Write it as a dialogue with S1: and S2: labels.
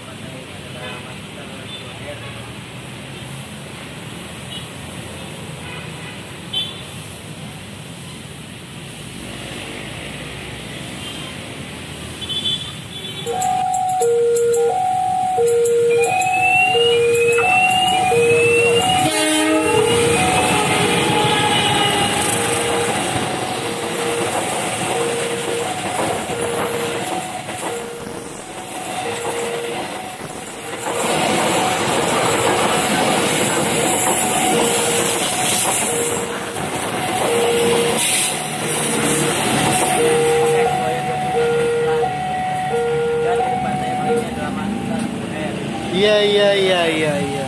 S1: ಬಂದಿದೆ Yeah,
S2: yeah.